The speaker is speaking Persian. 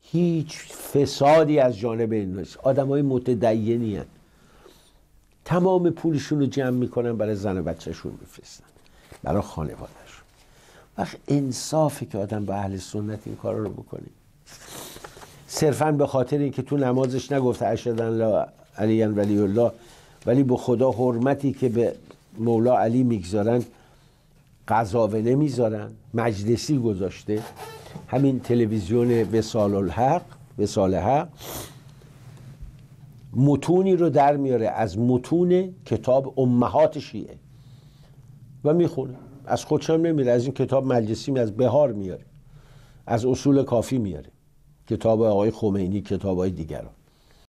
هیچ فسادی از جانب این نیست. آدم های متدینی تمام پولشون رو جمع می‌کنن برای زن و بچهشون میفرستن. برای خانوادهشون. وقت انصافه که آدم با اهل سنت این کار رو بکنه. صرفا به خاطر اینکه تو نمازش نگفته اشهدن لا علی ولی الله ولی به خدا حرمتی که به مولا علی می‌گذارن قضاوه نمی‌ذارن مجلسی گذاشته همین تلویزیون وسال الحق وسال حق متونی رو در میاره از متون کتاب امهات شیعه و می‌خونه. از خودشم نمیره از این کتاب مجلسی از بهار میاره از اصول کافی میاره. کتاب آقای خمینی کتاب های دیگر